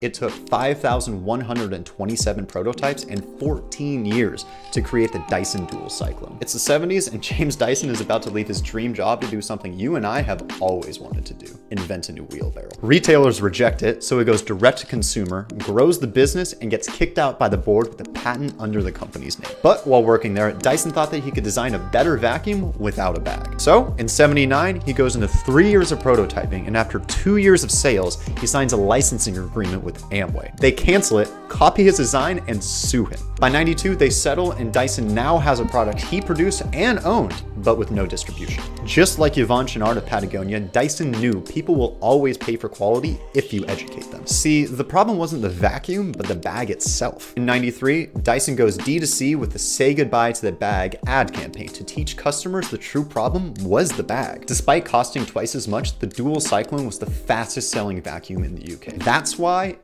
It took 5,127 prototypes and 14 years to create the Dyson Dual Cyclone. It's the 70s and James Dyson is about to leave his dream job to do something you and I have always wanted to do, invent a new wheelbarrow. Retailers reject it, so it goes direct to consumer, grows the business, and gets kicked out by the board with a patent under the company's name. But while working there, Dyson thought that he could design a better vacuum without a bag. So in 79, he goes into three years of prototyping, and after two years of sales, he signs a licensing agreement with Amway. They cancel it, copy his design, and sue him. By 92, they settle, and Dyson now has a product he produced and owned, but with no distribution. Just like Yvon Chouinard of Patagonia, Dyson knew people will always pay for quality if you educate them. See, the problem wasn't the vacuum, but the bag itself. In 93, Dyson goes D2C with the Say Goodbye to the Bag ad campaign to teach customers the true problem was the bag. Despite costing twice as much, the Dual Cyclone was the fastest selling vacuum in the UK. That's why